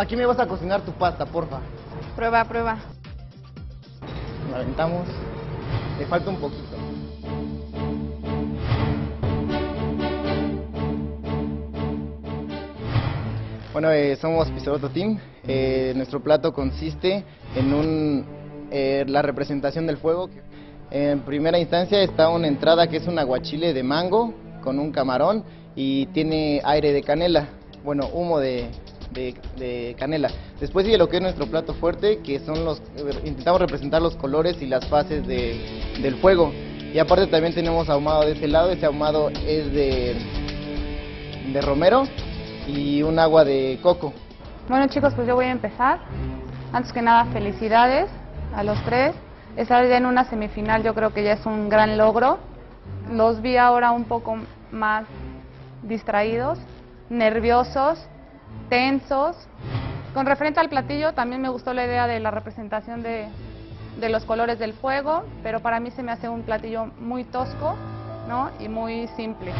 aquí me vas a cocinar tu pasta, porfa. Prueba, prueba. La aventamos. Le falta un poquito. Bueno, eh, somos Pisoto Team. Eh, nuestro plato consiste en un, eh, la representación del fuego. En primera instancia está una entrada que es un aguachile de mango con un camarón y tiene aire de canela, bueno, humo de, de, de canela. Después sigue lo que es nuestro plato fuerte, que son los, intentamos representar los colores y las fases de, del fuego. Y aparte también tenemos ahumado de este lado, este ahumado es de, de romero y un agua de coco. Bueno chicos, pues yo voy a empezar. Antes que nada, felicidades a los tres. Estar ya en una semifinal yo creo que ya es un gran logro. Los vi ahora un poco más distraídos, nerviosos, tensos. Con referente al platillo, también me gustó la idea de la representación de, de los colores del fuego, pero para mí se me hace un platillo muy tosco ¿no? y muy simple.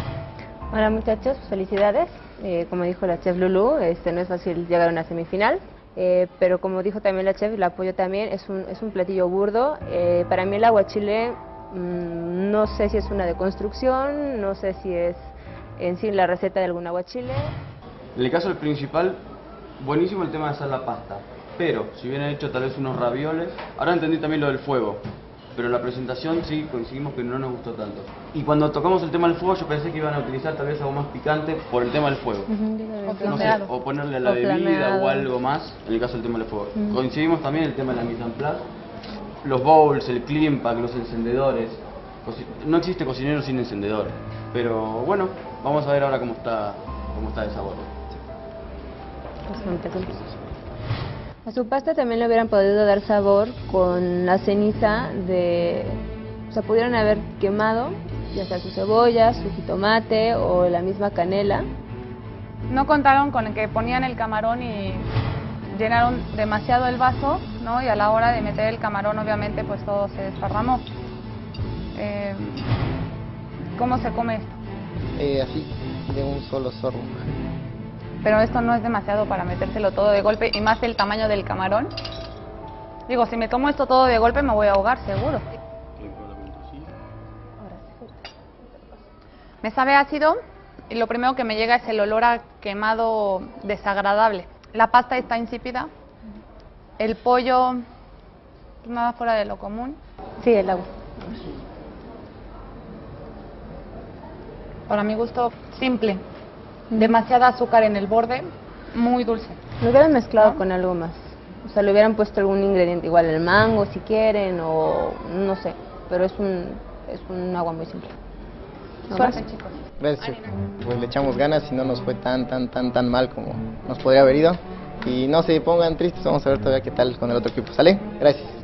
Hola muchachos, felicidades. Eh, como dijo la chef Lulu, este, no es fácil llegar a una semifinal, eh, pero como dijo también la chef, la apoyo también, es un, es un platillo burdo. Eh, para mí el aguachile mmm, no sé si es una deconstrucción, no sé si es en sí la receta de algún aguachile. En el caso del principal, buenísimo el tema de hacer la pasta, pero si hubieran hecho tal vez unos ravioles, ahora entendí también lo del fuego, pero la presentación sí coincidimos que no nos gustó tanto. Y cuando tocamos el tema del fuego yo pensé que iban a utilizar tal vez algo más picante por el tema del fuego. O No sé, o ponerle a la O bebida o algo más, en el caso del tema del fuego. Coincidimos también en el tema de la mise en place, los bowls, el clean pack, los encendedores. No existe cocinero sin encendedor, pero bueno, vamos a ver ahora cómo está, cómo está de sabor. A su pasta también le hubieran podido dar sabor con la ceniza de... O sea, pudieron haber quemado ya sea su cebolla, su jitomate o la misma canela. No contaron con que ponían el camarón y llenaron demasiado el vaso, ¿no? Y a la hora de meter el camarón, obviamente, pues todo se desparramó. Eh, ¿Cómo se come esto? Eh, así, de un solo sorbo. Pero esto no es demasiado para metérselo todo de golpe y más el tamaño del camarón. Digo, si me tomo esto todo de golpe me voy a ahogar, seguro. Me sabe ácido y lo primero que me llega es el olor a quemado desagradable. La pasta está insípida. El pollo, nada fuera de lo común. Sí, el agua. Para mi gusto, simple. Demasiada azúcar en el borde, muy dulce. Lo hubieran mezclado ¿No? con algo más. O sea, le hubieran puesto algún ingrediente, igual el mango si quieren o no sé. Pero es un, es un agua muy simple. ¿No Suerte, chicos. Gracias. Pues le echamos ganas y no nos fue tan, tan, tan, tan mal como nos podría haber ido. Y no se pongan tristes, vamos a ver todavía qué tal con el otro equipo. ¿Sale? Gracias.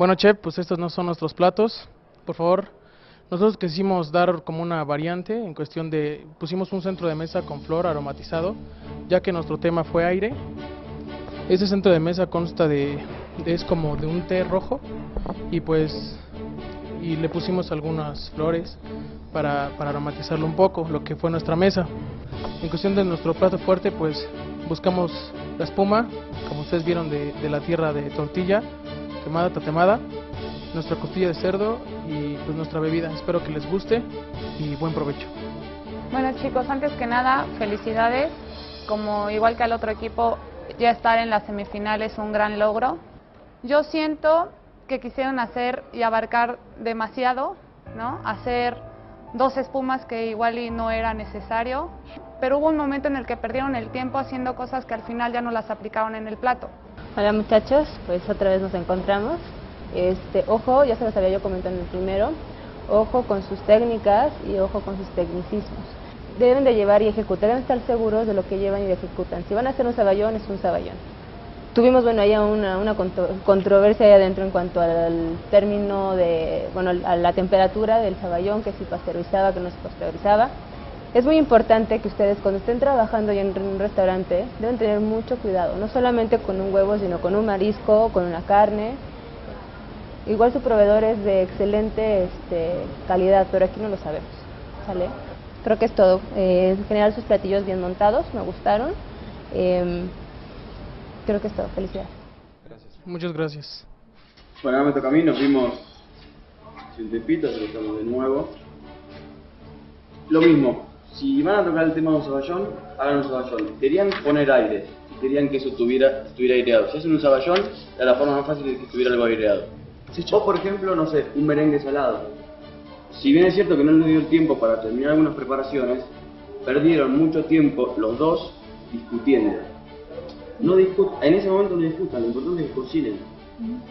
Bueno, chef, pues estos no son nuestros platos. Por favor, nosotros quisimos dar como una variante en cuestión de pusimos un centro de mesa con flor aromatizado, ya que nuestro tema fue aire. Ese centro de mesa consta de es como de un té rojo y pues y le pusimos algunas flores para, para aromatizarlo un poco, lo que fue nuestra mesa. En cuestión de nuestro plato fuerte, pues buscamos la espuma, como ustedes vieron, de, de la tierra de tortilla, quemada, tatemada, nuestra costilla de cerdo y pues nuestra bebida. Espero que les guste y buen provecho. Bueno chicos, antes que nada, felicidades. Como igual que al otro equipo, ya estar en la semifinal es un gran logro. Yo siento que quisieron hacer y abarcar demasiado, ¿no? Hacer dos espumas que igual y no era necesario, pero hubo un momento en el que perdieron el tiempo haciendo cosas que al final ya no las aplicaron en el plato. Hola muchachos, pues otra vez nos encontramos. Este, ojo, ya se los había yo comentado en el primero, ojo con sus técnicas y ojo con sus tecnicismos. Deben de llevar y ejecutar, deben estar seguros de lo que llevan y ejecutan. Si van a hacer un saballón, es un saballón. Tuvimos, bueno, ahí una, una contro- controversia ahí adentro en cuanto al término de, bueno, a la temperatura del saballón, que si pasteurizaba, que no se pasteurizaba. Es muy importante que ustedes cuando estén trabajando ya en un restaurante deben tener mucho cuidado, no solamente con un huevo, sino con un marisco, con una carne. Igual su proveedor es de excelente este, calidad, pero aquí no lo sabemos. ¿Sale? Creo que es todo. Eh, en general sus platillos bien montados, me gustaron. Em, creo que es todo. Felicidades. Muchas gracias. Bueno, ahora me toca a mí, nos vimos sin tepitos, estamos de nuevo. Lo mismo, si van a tocar el tema de un saballón, hagan un saballón. Querían poner aire, querían que eso tuviera, estuviera aireado. Si hacen un saballón, era la forma más fácil de que estuviera algo aireado. o por ejemplo, no sé, un merengue salado. Si bien es cierto que no les dio el tiempo para terminar algunas preparaciones, perdieron mucho tiempo los dos discutiendo. No discut en ese momento no discutan, lo importante es que cocinen.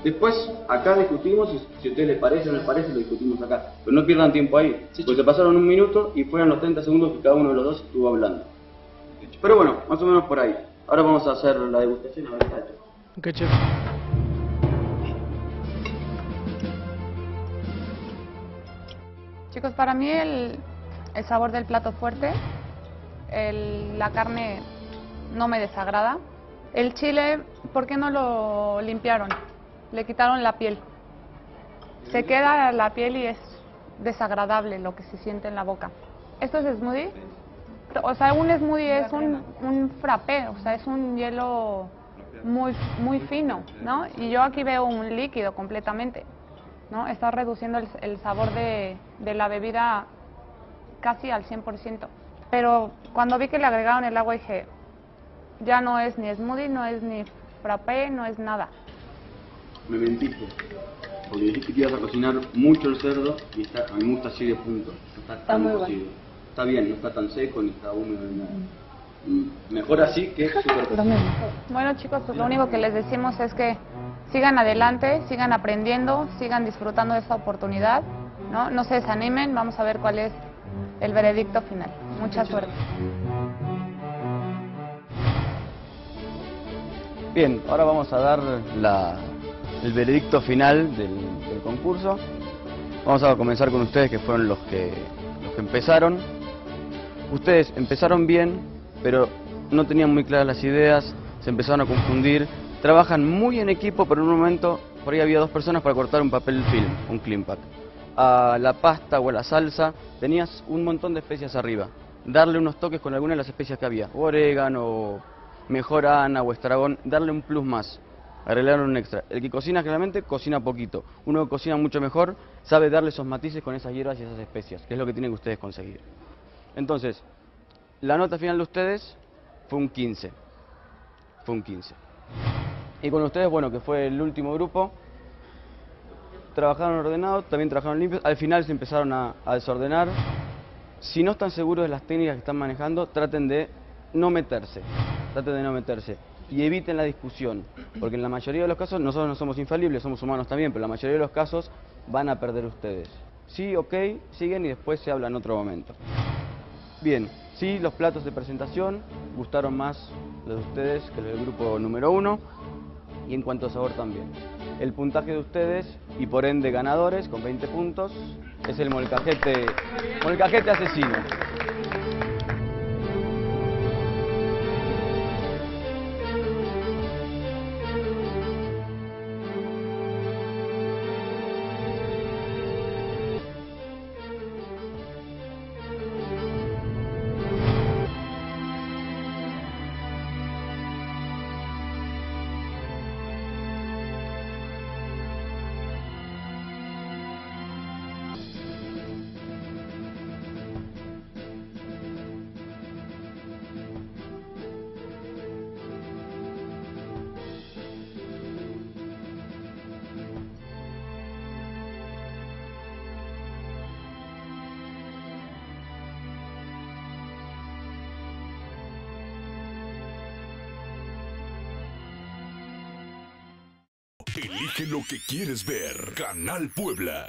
Después, acá discutimos, y si a ustedes les parece o no les parece, lo discutimos acá. Pero no pierdan tiempo ahí, porque se pasaron un minuto y fueron los 30 segundos que cada uno de los dos estuvo hablando. Pero bueno, más o menos por ahí. Ahora vamos a hacer la degustación a ver qué está hecho. Ok, chef. Chicos, para mí el, el sabor del plato fuerte, el- la carne no me desagrada. El chile, ¿por qué no lo limpiaron? Le quitaron la piel. Se queda la piel y es desagradable lo que se siente en la boca. ¿Esto es smoothie? O sea, un smoothie es un, un frappé, o sea, es un hielo muy, muy fino, ¿no? Y yo aquí veo un líquido completamente, ¿no? Está reduciendo el, el sabor de, de la bebida casi al 100%. Pero cuando vi que le agregaron el agua dije, ya no es ni smoothie, no es ni frappé, no es nada. Me mentiste. Porque dijiste que ibas a cocinar mucho el cerdo y está, a mí me gusta así de punto. No está, tan muy cocido. Está bien, no está tan seco ni está húmedo ni nada. Mm, Mejor así que súper. Bueno chicos, pues lo único que les decimos es que sigan adelante, sigan aprendiendo, sigan disfrutando de esta oportunidad, ¿no? No se desanimen, vamos a ver cuál es el veredicto final. Mucha suerte. Bien, ahora vamos a dar la- el veredicto final del, del concurso. Vamos a comenzar con ustedes que fueron los que, los que empezaron. Ustedes empezaron bien, pero no tenían muy claras las ideas, se empezaron a confundir. Trabajan muy en equipo, pero en un momento por ahí había dos personas para cortar un papel film, un clean pack. A la pasta o a la salsa tenías un montón de especias arriba. Darle unos toques con alguna de las especias que había, o orégano, mejor ana o estragón, darle un plus más, agregarle un extra. El que cocina claramente cocina poquito. Uno que cocina mucho mejor sabe darle esos matices con esas hierbas y esas especias, que es lo que tienen que ustedes conseguir. Entonces, la nota final de ustedes fue un 15. Fue un 15. Y con ustedes, bueno, que fue el último grupo, trabajaron ordenados, también trabajaron limpios, al final se empezaron a, a desordenar. Si no están seguros de las técnicas que están manejando, traten de no meterse, traten de no meterse y eviten la discusión, porque en la mayoría de los casos nosotros no somos infalibles, somos humanos también, pero en la mayoría de los casos van a perder ustedes. Sí, ok, siguen y después se habla en otro momento. Bien, sí, los platos de presentación gustaron más los de ustedes que los del grupo número uno y en cuanto a sabor también. El puntaje de ustedes y por ende ganadores con 20 puntos es el molcajete, molcajete asesino. Elige lo que quieres ver. Canal Puebla.